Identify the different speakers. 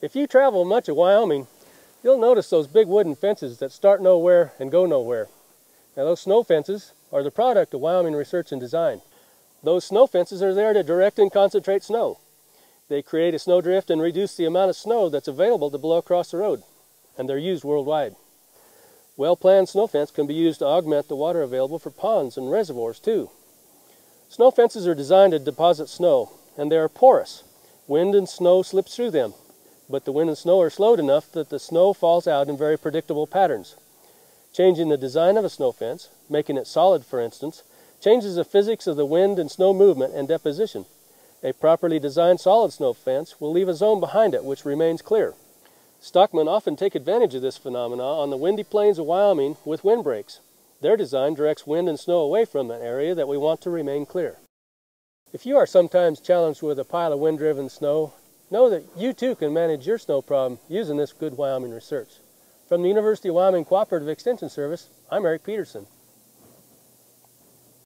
Speaker 1: If you travel much of Wyoming, you'll notice those big wooden fences that start nowhere and go nowhere. Now those snow fences are the product of Wyoming research and design. Those snow fences are there to direct and concentrate snow. They create a snowdrift and reduce the amount of snow that's available to blow across the road, and they're used worldwide. Well-planned snow fence can be used to augment the water available for ponds and reservoirs too. Snow fences are designed to deposit snow, and they are porous. Wind and snow slips through them, but the wind and snow are slowed enough that the snow falls out in very predictable patterns. Changing the design of a snow fence, making it solid for instance, changes the physics of the wind and snow movement and deposition. A properly designed solid snow fence will leave a zone behind it which remains clear. Stockmen often take advantage of this phenomena on the windy plains of Wyoming with windbreaks. Their design directs wind and snow away from an area that we want to remain clear. If you are sometimes challenged with a pile of wind-driven snow, know that you too can manage your snow problem using this good Wyoming research. From the University of Wyoming Cooperative Extension Service, I'm Eric Peterson.